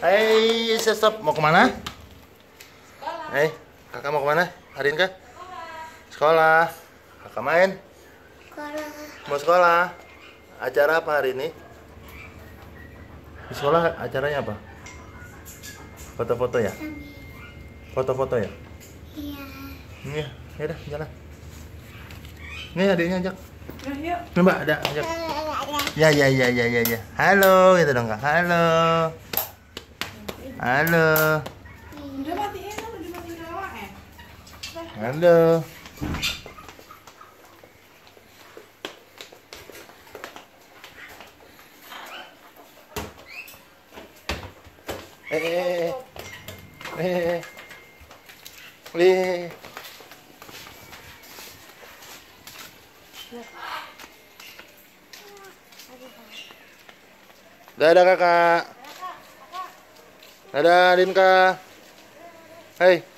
Hai, stop. Mau ke mana? Hei, kakak mau ke mana? Hari ini kah? Sekolah. Kakak main? Sekolah. Mau sekolah? Acara apa hari ini? Di sekolah acaranya apa? Foto-foto ya? Foto-foto ya? Iya. Iya, ya udah jalan. Ini adiknya ajak. Nah, yuk. Mbak, ada ajak. Ya, ya, ya, ya, ya, ya. Halo, gitu dong, Kak. Halo. Halo. Udah matiin udah matiin eh. Halo. Eh, eh, eh, eh, eh, eh. Dadah kakak. Dadah Dinka. Hei.